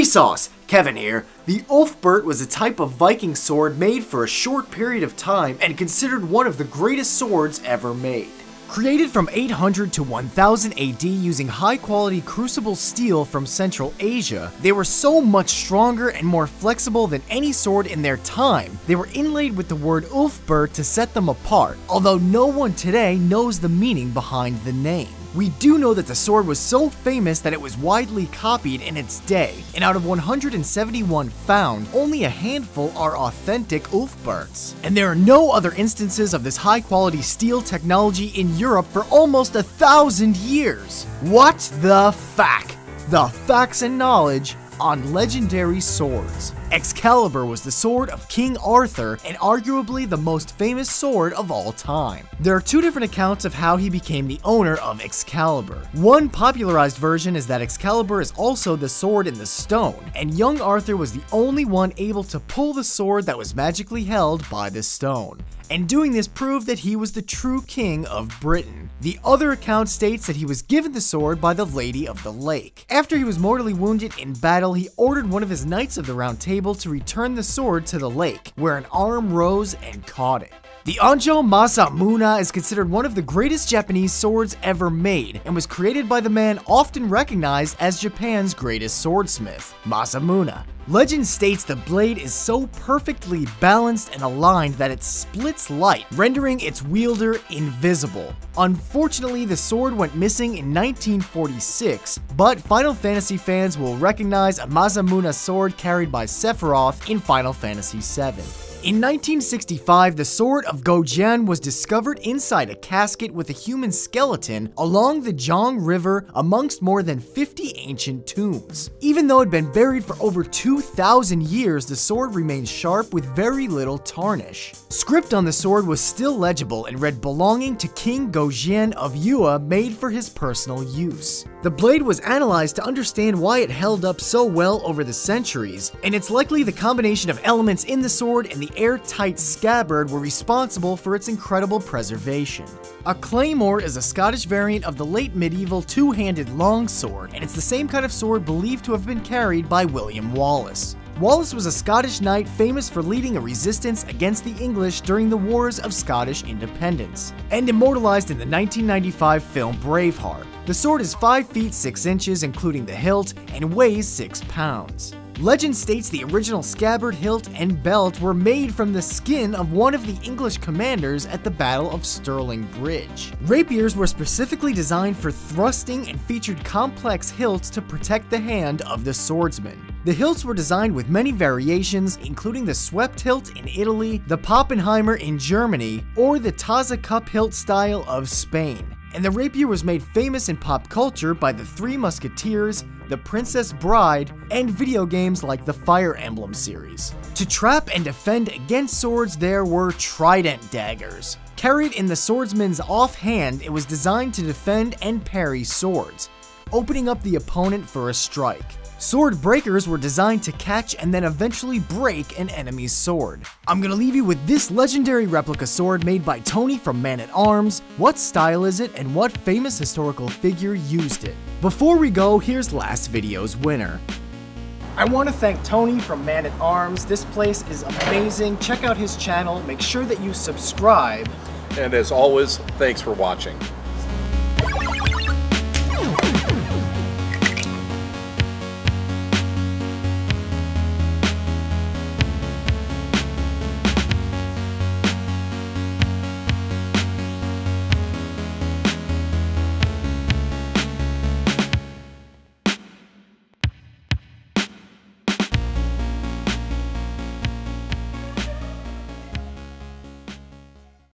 Vsauce! Kevin here. The Ulfberht was a type of Viking sword made for a short period of time and considered one of the greatest swords ever made. Created from 800 to 1000 AD using high quality crucible steel from Central Asia, they were so much stronger and more flexible than any sword in their time. They were inlaid with the word Ulfberht to set them apart, although no one today knows the meaning behind the name. We do know that the sword was so famous that it was widely copied in its day, and out of 171 found, only a handful are authentic Ulfberhts. And there are no other instances of this high quality steel technology in Europe for almost a thousand years. What the fact? The facts and knowledge on legendary swords. Excalibur was the sword of King Arthur and arguably the most famous sword of all time. There are two different accounts of how he became the owner of Excalibur. One popularized version is that Excalibur is also the sword in the stone, and young Arthur was the only one able to pull the sword that was magically held by the stone and doing this proved that he was the true king of Britain. The other account states that he was given the sword by the Lady of the Lake. After he was mortally wounded in battle, he ordered one of his Knights of the Round Table to return the sword to the lake, where an arm rose and caught it. The Honjo Masamune is considered one of the greatest Japanese swords ever made, and was created by the man often recognized as Japan's greatest swordsmith, Masamune. Legend states the blade is so perfectly balanced and aligned that it splits light, rendering its wielder invisible. Unfortunately, the sword went missing in 1946, but Final Fantasy fans will recognize a Masamune sword carried by Sephiroth in Final Fantasy VII. In 1965, the Sword of Goujian was discovered inside a casket with a human skeleton along the Jiang River amongst more than 50 ancient tombs. Even though it had been buried for over 2,000 years, the sword remained sharp with very little tarnish. Script on the sword was still legible and read belonging to King Goujian of Yue made for his personal use. The blade was analyzed to understand why it held up so well over the centuries, and it's likely the combination of elements in the sword and the airtight scabbard were responsible for its incredible preservation. A claymore is a Scottish variant of the late medieval two-handed longsword, and it's the same kind of sword believed to have been carried by William Wallace. Wallace was a Scottish knight famous for leading a resistance against the English during the Wars of Scottish Independence, and immortalized in the 1995 film Braveheart. The sword is 5 feet 6 inches including the hilt and weighs 6 pounds. Legend states the original scabbard, hilt, and belt were made from the skin of one of the English commanders at the Battle of Stirling Bridge. Rapiers were specifically designed for thrusting and featured complex hilts to protect the hand of the swordsman. The hilts were designed with many variations, including the swept hilt in Italy, the Pappenheimer in Germany, or the Taza Cup hilt style of Spain and the rapier was made famous in pop culture by the Three Musketeers, The Princess Bride, and video games like the Fire Emblem series. To trap and defend against swords, there were trident daggers. Carried in the swordsman's offhand, it was designed to defend and parry swords, opening up the opponent for a strike. Sword breakers were designed to catch and then eventually break an enemy's sword. I'm gonna leave you with this legendary replica sword made by Tony from Man-at-Arms. What style is it and what famous historical figure used it? Before we go, here's last video's winner. I want to thank Tony from Man at Arms. This place is amazing. Check out his channel. Make sure that you subscribe. And as always, thanks for watching.